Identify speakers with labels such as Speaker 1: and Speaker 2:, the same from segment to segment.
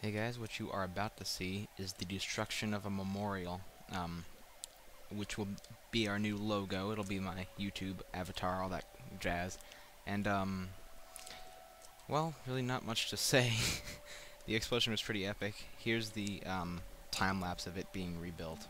Speaker 1: Hey guys, what you are about to see is the destruction of a memorial, um, which will be our new logo. It'll be my YouTube avatar, all that jazz. And, um, well, really not much to say. the explosion was pretty epic. Here's the, um, time-lapse of it being rebuilt.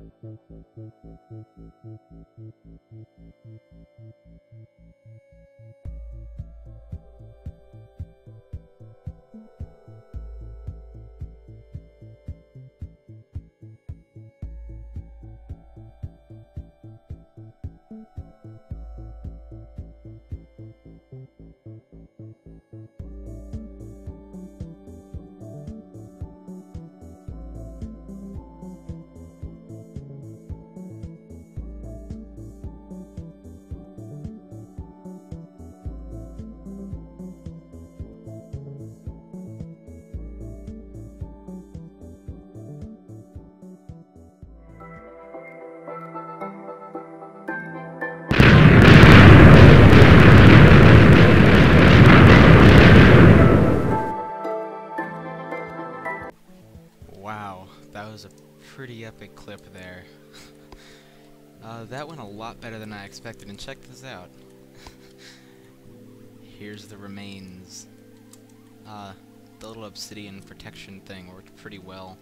Speaker 1: Thank you. Was a pretty epic clip there. uh, that went a lot better than I expected, and check this out. Here's the remains. Uh, the little obsidian protection thing worked pretty well,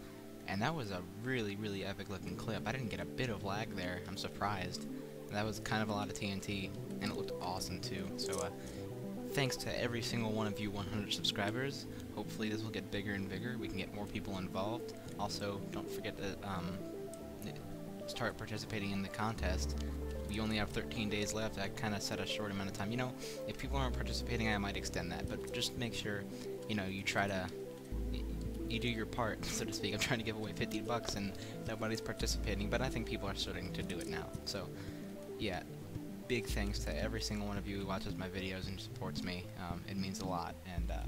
Speaker 1: and that was a really, really epic looking clip. I didn't get a bit of lag there, I'm surprised. That was kind of a lot of TNT, and it looked awesome too, so uh, thanks to every single one of you 100 subscribers. Hopefully this will get bigger and bigger. We can get more people involved. Also, don't forget to um, start participating in the contest. We only have 13 days left. I kind of set a short amount of time. You know, if people aren't participating, I might extend that. But just make sure, you know, you try to you do your part, so to speak. I'm trying to give away 50 bucks and nobody's participating, but I think people are starting to do it now. So, yeah, big thanks to every single one of you who watches my videos and supports me. Um, it means a lot, and uh,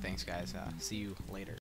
Speaker 1: thanks, guys. Uh, see you later.